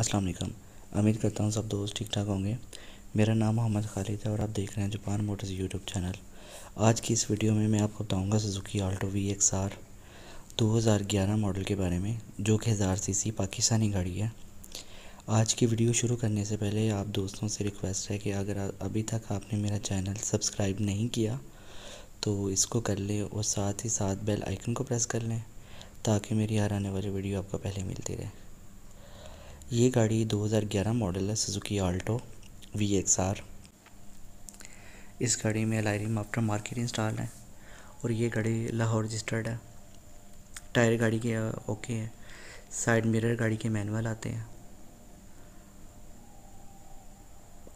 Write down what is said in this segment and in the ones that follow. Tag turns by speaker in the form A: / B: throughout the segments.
A: अस्सलाम वालेकुम उम्मीद करता हूँ सब दोस्त ठीक ठाक होंगे। मेरा नाम मोहम्मद खालिद है और आप देख रहे हैं जापान मोटर्स यूट्यूब चैनल। आज की इस वीडियो में मैं आपको बताऊँगा Suzuki Alto V X R दो हज़ार ग्यारह मॉडल के बारे में, जो कि हज़ार सी पाकिस्तानी गाड़ी है। आज की वीडियो शुरू करने से पहले आप दोस्तों से रिक्वेस्ट है कि अगर अभी तक आपने मेरा चैनल सब्सक्राइब नहीं किया तो इसको कर लें और साथ ही साथ बेल आइकन को प्रेस कर लें, ताकि मेरी हर आने वाली वीडियो आपको पहले मिलती रहे। ये गाड़ी 2011 मॉडल है Suzuki Alto V X R इस गाड़ी में लाइरिम आफ्टर मार्केट इंस्टॉल है और ये गाड़ी लाहौर रजिस्टर्ड है। टायर गाड़ी के ओके है। साइड मिरर गाड़ी के मैनुअल आते हैं।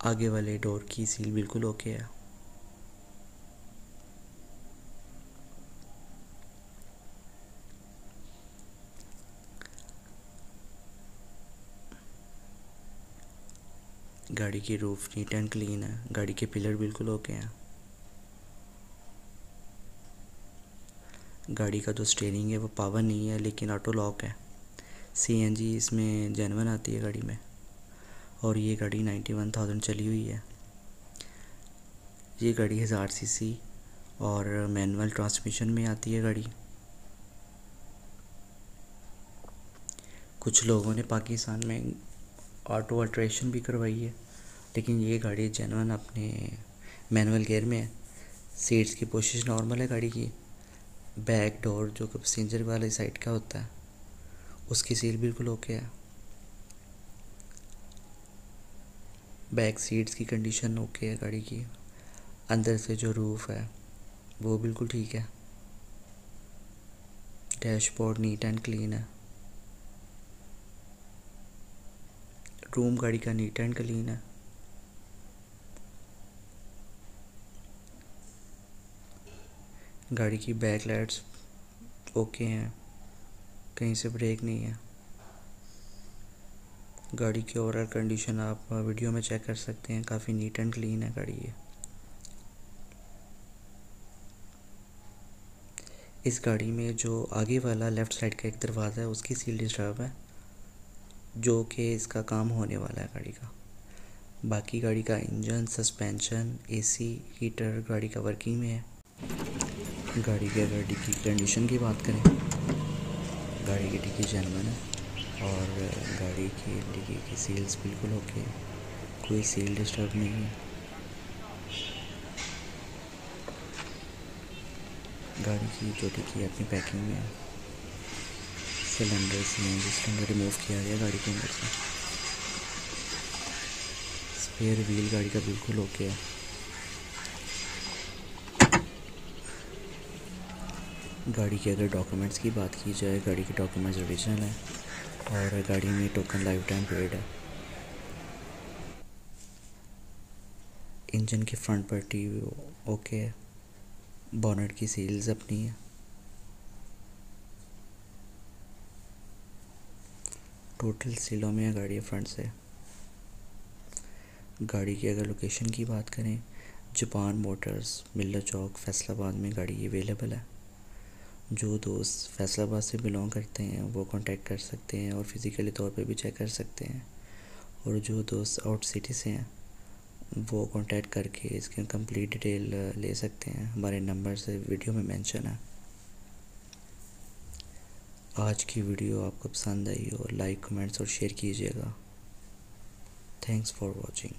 A: आगे वाले डोर की सील बिल्कुल ओके है। गाड़ी की रूफ नीट एंड क्लीन है। गाड़ी के पिलर बिल्कुल ओके हैं। गाड़ी का जो स्टेयरिंग है, वो पावर नहीं है, लेकिन ऑटो लॉक है। सीएनजी इसमें जनवन आती है गाड़ी में। और ये गाड़ी नाइन्टी वन थाउज़ेंड चली हुई है। ये गाड़ी हज़ार सी और मैनुअल ट्रांसमिशन में आती है गाड़ी। कुछ लोगों ने पाकिस्तान में ऑटो अल्ट्रेशन भी करवाई है। लेकिन ये गाड़ी जनवन अपने मैनुअल गेयर में है। सीट्स की पोजिशन नॉर्मल है गाड़ी की। बैक डोर जो कि पैसेंजर वाले साइड का होता है, उसकी सील बिल्कुल ओके है। बैक सीट्स की कंडीशन ओके है गाड़ी की। अंदर से जो रूफ़ है, वो बिल्कुल ठीक है। डैशबोर्ड नीट एंड क्लीन है। रूम गाड़ी का नीट एंड क्लीन है। गाड़ी की बैक लाइट्स ओके हैं, कहीं से ब्रेक नहीं है। गाड़ी की ओवरऑल कंडीशन आप वीडियो में चेक कर सकते हैं, काफ़ी नीट एंड क्लीन है गाड़ी ये। इस गाड़ी में जो आगे वाला लेफ़्ट साइड का एक दरवाज़ा है, उसकी सील डिस्टर्ब है। जो कि इसका काम होने वाला है गाड़ी का। बाकी गाड़ी का इंजन, सस्पेंशन एसी हीटर गाड़ी का वर्किंग में है। गाड़ी के अगर डिक्की कंडीशन की बात करें, गाड़ी की डिक्की जनवन है और गाड़ी की डिक्की की सील्स बिल्कुल ओके कोई सील डिस्टर्ब नहीं है। गाड़ी की जो डिक्की अपनी पैकिंग में है। Cylinder C N cylinder remove किया गया गाड़ी के अंदर से। स्पेयर व्हील गाड़ी का बिल्कुल ओके है। गाड़ी के अगर डॉक्यूमेंट्स की बात की जाए, गाड़ी के डॉक्यूमेंट्स ओरिजिनल हैं और गाड़ी में टोकन लाइफ टाइम पीरियड है। इंजन की फ्रंट पट्टी ओके है। बॉनेट की सील्स अपनी है। टोटल सीलों में गाड़ी फ्रंट से? गाड़ी की अगर लोकेशन की बात करें, जापान मोटर्स, मिल्ला चौक, फैसलाबाद में गाड़ी अवेलेबल है। जो दोस्त फैसलाबाद से बिलोंग करते हैं, वो कांटेक्ट कर सकते हैं और फिज़िकली तौर पे भी चेक कर सकते हैं। और जो दोस्त आउट सिटी से हैं, वो कांटेक्ट करके इसके कंप्लीट डिटेल ले सकते हैं। हमारे नंबर से वीडियो में मेंशन है। आज की वीडियो आपको पसंद आई हो लाइक कमेंट्स और शेयर कीजिएगा। Thanks for watching